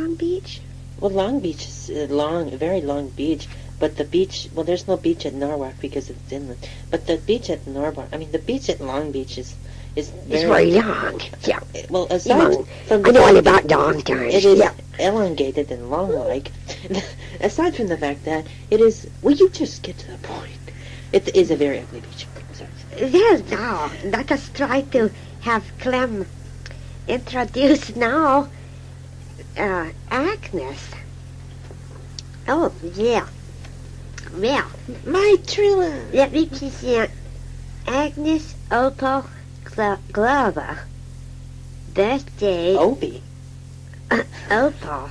Long Beach? Well, Long Beach is a long, a very long beach, but the beach, well, there's no beach at Norwalk because it's inland. But the beach at Norwalk, I mean, the beach at Long Beach is is It's very, very long. Yeah. Uh, well. Aside Long. from I know all about downtown. it is Yeah. elongated and long-like. aside from the fact that it is, will you just get to the point? It is a very ugly beach. Well, now, oh, let us try to have Clem introduce now uh, Agnes. Oh, yeah. Well, My Trilla. let me present Agnes Opal Glo- Glover. Birthday, Opie. Opal.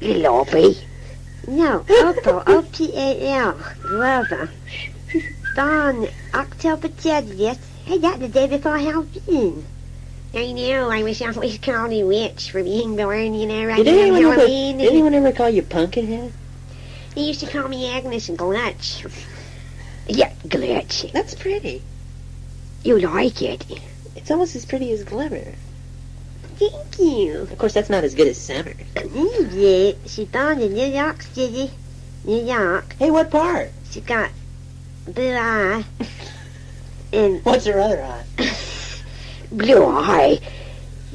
Lobby. No, Opal, O-P-A-L, Glover. Born October 30th. Hey, that the day before Halloween. I know, I was always called a witch for being born, you know, right Did anyone, ever, Halloween. did anyone ever call you Pumpkinhead? They used to call me Agnes Glutch. Yeah, glitch. That's pretty. You like it. It's almost as pretty as Glimmer. Thank you. Of course, that's not as good as Summer. Yeah, she born in New York City, New York. Hey, what part? She got blue eye. And What's her other eye? Blue eye.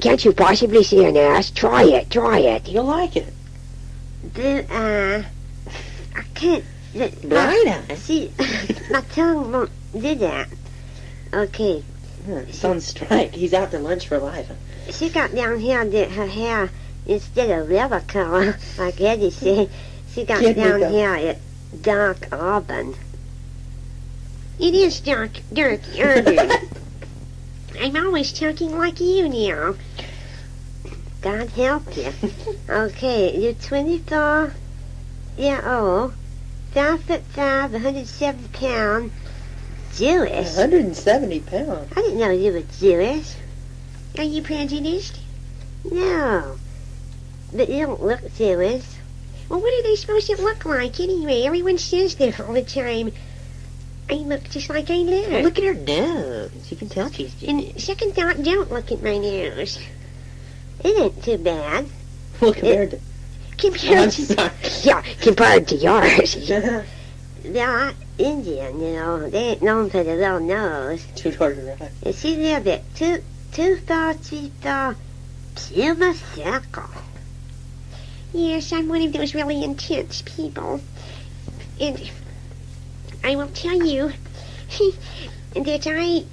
Can't you possibly see an ass? Try it, try it. You'll like it. blue eye. I can't. the- Bright eye. See, my tongue won't do that. Okay, Huh, It's on strike. He's out to lunch for life. she got down here that her hair, instead of river color, like Eddie said, she got Kid down makeup. here at dark auburn. It is dark, dark auburn. I'm always talking like you now. God help you. Okay, you're 24 year old, 5 foot 5, 107 pounds, Jewish. 170 pounds. I didn't know you were Jewish. Are you prejudiced? No. But you don't look Jewish. Well, what are they supposed to look like anyway? Everyone says that all the time. I look just like I look. Look at her nose. You can tell she's Jewish. And second thought, don't look at my nose. It ain't too bad. Well, compared to... Oh, Compared to. Yeah, compared to yours. Uh-huh. they're Indian, you know. They ain't known for the little nose. Too hard to. And she lived at two, two, four, three, four, Puma Circle. Yes, I'm one of those really intense people. And I will tell you that I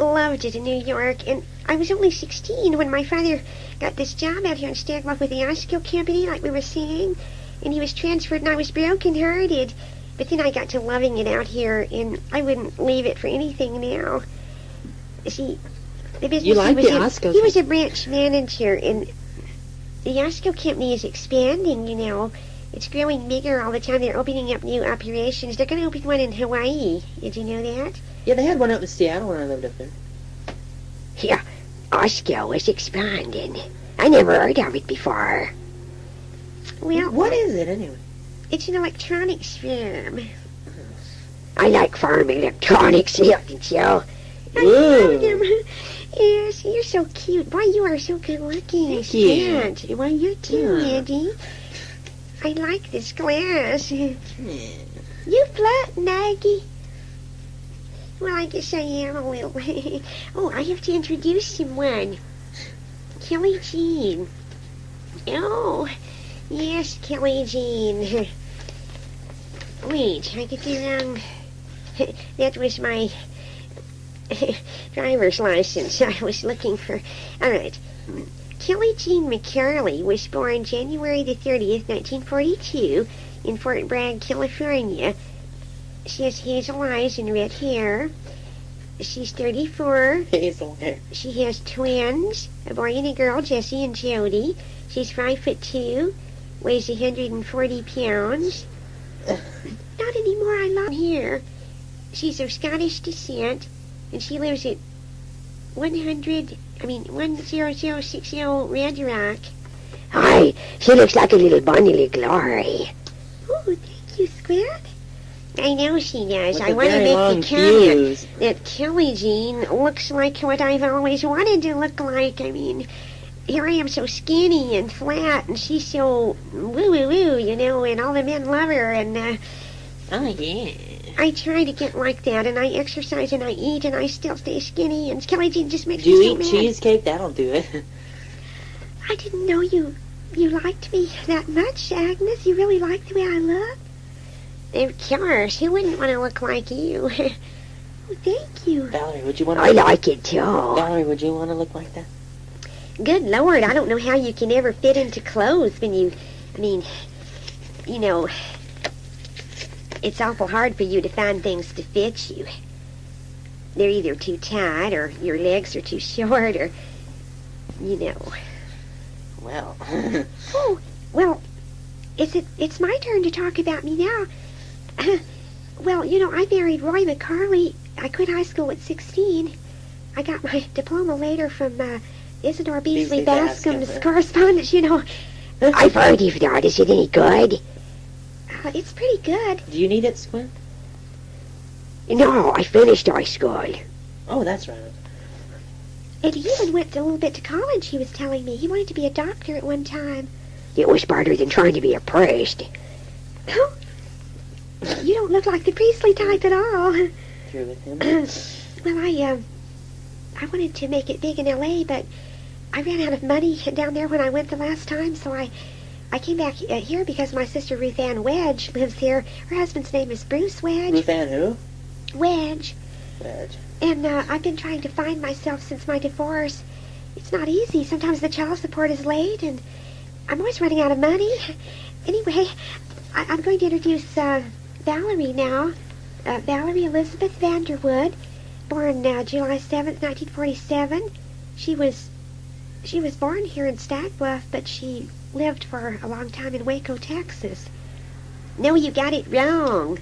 loved it in New York. And I was only 16 when my father got this job out here in Stagwell with the Osco Company, like we were saying. And he was transferred, and I was broken-hearted. But then I got to loving it out here, and I wouldn't leave it for anything now. See, the business You like he was the in, he was a branch manager, and the Osco company is expanding. You know, it's growing bigger all the time. They're opening up new operations. They're going to open one in Hawaii. Did you know that? Yeah, they had one out in Seattle when I lived up there. Yeah, Osco is expanding. I never heard of it before. Well, What is it, anyway? it's an electronics firm. I like farm electronics, don't you? I Ooh. love them. Yes, you're so cute. Boy, you are so good looking. Thank you. Well, you too, Yeah. I like this glass. You flirt, Maggie? Well, I guess I am a little. oh, I have to introduce someone. Kelly Jean. Oh, yes, Kelly Jean. Wait, I get the wrong. Um, that was my driver's license. I was looking for. All right. Kelly Jean McCarley was born January the 30th, 1942 in Fort Bragg, California. She has hazel eyes and red hair. She's 34. Hazel hair. She has twins, a boy and a girl, Jesse and Jody. She's five foot two, weighs 140 pounds. Not anymore, I love her. She's of Scottish descent, and she lives at 100, I mean, 10060 Red Rock. Hi, she looks like a little bunny of glory. Oh, thank you, Squirt. I know she does. With I want to make the comment that Kelly Jean looks like what I've always wanted to look like. I mean, here I am so skinny and flat, and she's so woo woo woo, you know, and all the men love her, and uh, Oh yeah. I try to get like that, and I exercise and I eat, and I still stay skinny, and Kelly Jean just makes Do you me so eat mad. cheesecake? That'll do it. I didn't know you you liked me that much, Agnes. You really like the way I look. Of course, who wouldn't want to look like you? oh, thank you. Valerie, would you want to? I like it too. Valerie, would you want to look like that? Good Lord, I don't know how you can ever fit into clothes when you, I mean, you know, it's awful hard for you to find things to fit you. They're either too tight or your legs are too short or, you know. Well, Oh, well, is it? It's my turn to talk about me now. well, you know, I married Roy McCarley. I quit high school at 16. I got my diploma later from uh, Isidore Beasley Beasley Bascom's huh? correspondence. You know, I've heard of that. Is it any good? It's pretty good. do you need it, Squint? No, I finished high school. Oh, that's right. And he even went a little bit to college. He was telling me he wanted to be a doctor at one time. It was better than trying to be a priest. Oh, you don't look like the priestly type at all. Through with him. Well, I um, I wanted to make it big in L.A., but I ran out of money down there when I went the last time, so I, I came back uh, here because my sister Ruth Ann Wedge lives here. Her husband's name is Bruce Wedge. Ruth Ann who? Wedge, Wedge. and uh, I've been trying to find myself since my divorce. It's not easy. Sometimes the child support is late, and I'm always running out of money. Anyway, I, I'm going to introduce uh, Valerie now. Uh, Valerie Elizabeth Vanderwood, born uh, July seventh, nineteen forty-seven. She was she was born here in Bluff, but she lived for a long time in Waco, Texas. No, you got it wrong.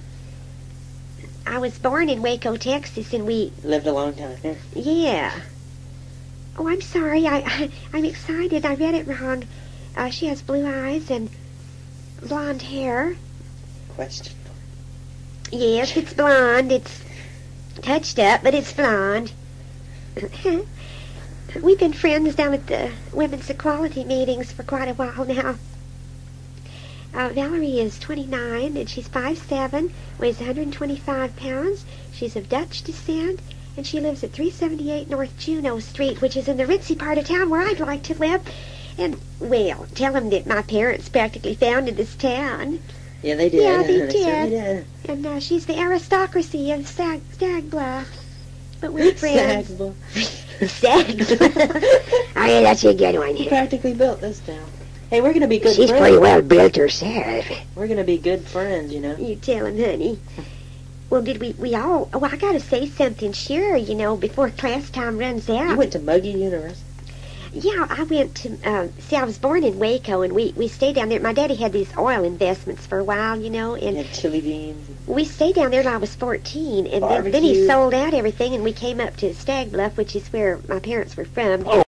I was born in Waco, Texas, and we Lived a long time here. yeah. Oh, I'm sorry. I, I I'm excited. I read it wrong. Uh, she has blue eyes and blonde hair. Question. Yes, it's blonde. It's touched up, but it's blonde. We've been friends down at the women's equality meetings for quite a while now. Uh, Valerie is 29 and she's 5'7", weighs 125 pounds. She's of Dutch descent and she lives at 378 North Juneau Street, which is in the ritzy part of town where I'd like to live. And, well, tell them that my parents practically founded this town. Yeah, they did. Yeah, they certainly did. And uh, she's the aristocracy of Stag, Stag Bluff. But we're friends. Sagsville. Stag Oh, yeah, that's a good one. He practically built this town. Hey, we're gonna be good She's friends. pretty well built herself. We're gonna be good friends, you know. You tell him, honey. Well, did we, we all, oh, I gotta say something, sure, you know, before class time runs out. You went to Muggy University. Yeah, I went to, uh, see, I was born in Waco, and we, we stayed down there. My daddy had these oil investments for a while, you know, and chili beans. we stayed down there till I was 14, and then, then he sold out everything, and we came up to Stag Bluff, which is where my parents were from. Oh,